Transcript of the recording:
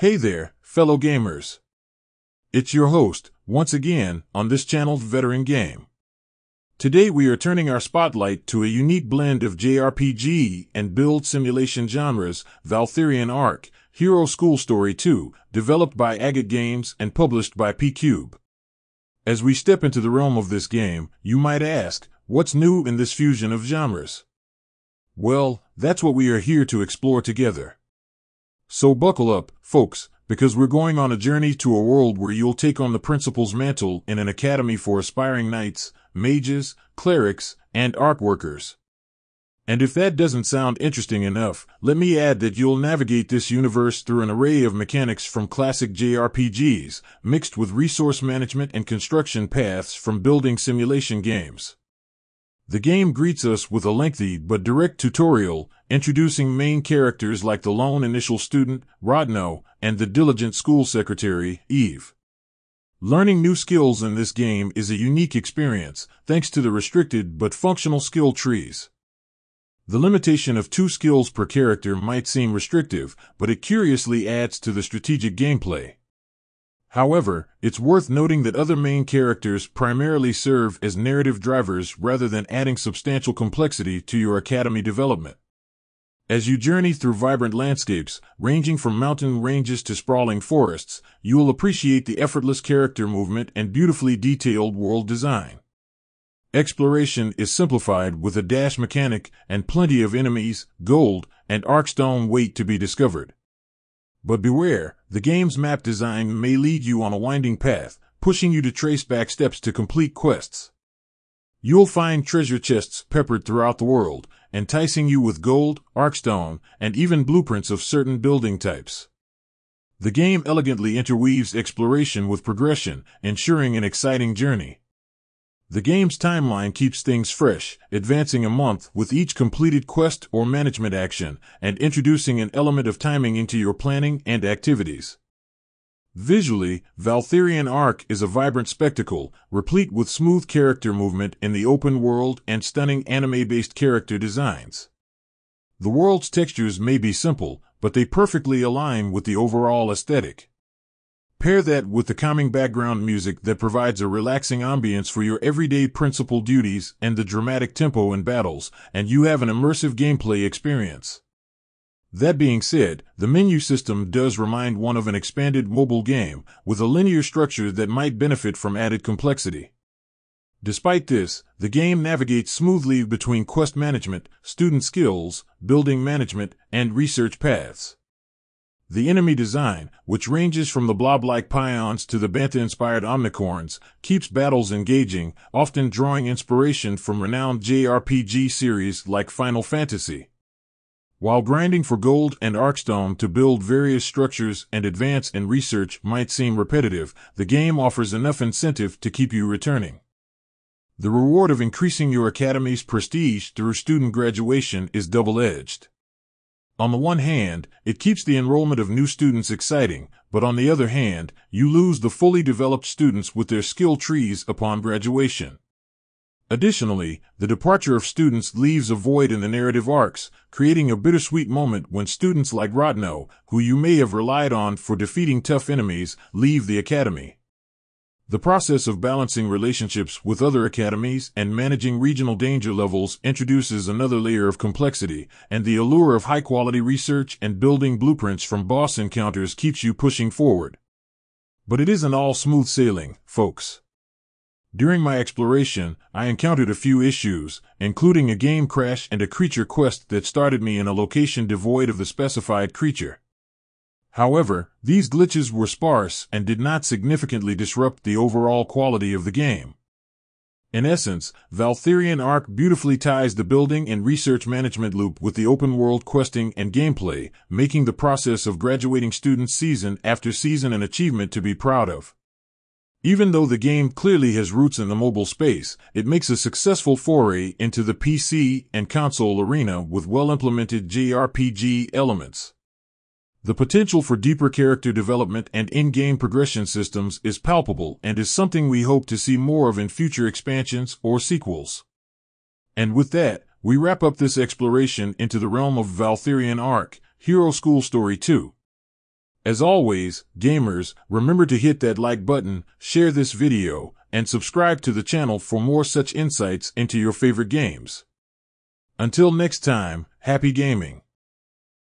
Hey there, fellow gamers. It's your host, once again, on this channel's Veteran Game. Today we are turning our spotlight to a unique blend of JRPG and build simulation genres, Valthirian Arc, Hero School Story 2, developed by Agate Games and published by P-Cube. As we step into the realm of this game, you might ask, what's new in this fusion of genres? Well, that's what we are here to explore together. So buckle up, folks, because we're going on a journey to a world where you'll take on the principal's mantle in an academy for aspiring knights, mages, clerics, and arcworkers. And if that doesn't sound interesting enough, let me add that you'll navigate this universe through an array of mechanics from classic JRPGs, mixed with resource management and construction paths from building simulation games. The game greets us with a lengthy but direct tutorial, introducing main characters like the lone initial student, Rodno, and the diligent school secretary, Eve. Learning new skills in this game is a unique experience, thanks to the restricted but functional skill trees. The limitation of two skills per character might seem restrictive, but it curiously adds to the strategic gameplay. However, it's worth noting that other main characters primarily serve as narrative drivers rather than adding substantial complexity to your academy development. As you journey through vibrant landscapes, ranging from mountain ranges to sprawling forests, you will appreciate the effortless character movement and beautifully detailed world design. Exploration is simplified with a dash mechanic and plenty of enemies, gold, and arcstone wait to be discovered. But beware, the game's map design may lead you on a winding path, pushing you to trace back steps to complete quests. You'll find treasure chests peppered throughout the world, enticing you with gold, arcstone, and even blueprints of certain building types. The game elegantly interweaves exploration with progression, ensuring an exciting journey. The game's timeline keeps things fresh, advancing a month with each completed quest or management action, and introducing an element of timing into your planning and activities. Visually, Valthirian Arc is a vibrant spectacle, replete with smooth character movement in the open world and stunning anime-based character designs. The world's textures may be simple, but they perfectly align with the overall aesthetic. Pair that with the calming background music that provides a relaxing ambience for your everyday principal duties and the dramatic tempo in battles, and you have an immersive gameplay experience. That being said, the menu system does remind one of an expanded mobile game, with a linear structure that might benefit from added complexity. Despite this, the game navigates smoothly between quest management, student skills, building management, and research paths. The enemy design, which ranges from the blob-like pions to the bantha-inspired omnicorns, keeps battles engaging, often drawing inspiration from renowned JRPG series like Final Fantasy. While grinding for gold and arcstone to build various structures and advance in research might seem repetitive, the game offers enough incentive to keep you returning. The reward of increasing your academy's prestige through student graduation is double-edged. On the one hand, it keeps the enrollment of new students exciting, but on the other hand, you lose the fully developed students with their skill trees upon graduation. Additionally, the departure of students leaves a void in the narrative arcs, creating a bittersweet moment when students like Rodno, who you may have relied on for defeating tough enemies, leave the academy. The process of balancing relationships with other academies and managing regional danger levels introduces another layer of complexity, and the allure of high quality research and building blueprints from boss encounters keeps you pushing forward. But it isn't all smooth sailing, folks. During my exploration, I encountered a few issues, including a game crash and a creature quest that started me in a location devoid of the specified creature. However, these glitches were sparse and did not significantly disrupt the overall quality of the game. In essence, Valthirian Arc beautifully ties the building and research management loop with the open world questing and gameplay, making the process of graduating students season after season an achievement to be proud of. Even though the game clearly has roots in the mobile space, it makes a successful foray into the PC and console arena with well implemented JRPG elements. The potential for deeper character development and in-game progression systems is palpable and is something we hope to see more of in future expansions or sequels. And with that, we wrap up this exploration into the realm of Valthirian Arc, Hero School Story 2. As always, gamers, remember to hit that like button, share this video, and subscribe to the channel for more such insights into your favorite games. Until next time, happy gaming.